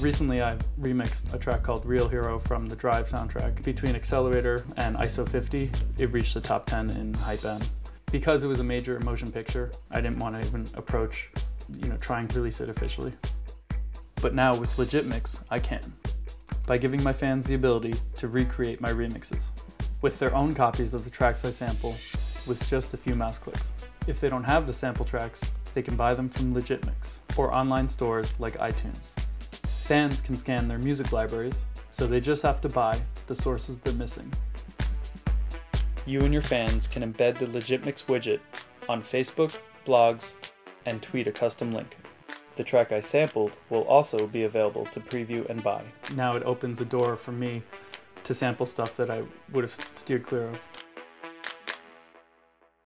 Recently, I remixed a track called Real Hero from the Drive soundtrack. Between Accelerator and ISO 50, it reached the top 10 in HypeM Because it was a major motion picture, I didn't want to even approach, you know, trying to release it officially. But now with Legitmix, I can, by giving my fans the ability to recreate my remixes with their own copies of the tracks I sample with just a few mouse clicks. If they don't have the sample tracks, they can buy them from Legitmix or online stores like iTunes. Fans can scan their music libraries, so they just have to buy the sources they're missing. You and your fans can embed the Legitmix widget on Facebook, blogs, and tweet a custom link. The track I sampled will also be available to preview and buy. Now it opens a door for me to sample stuff that I would have steered clear of.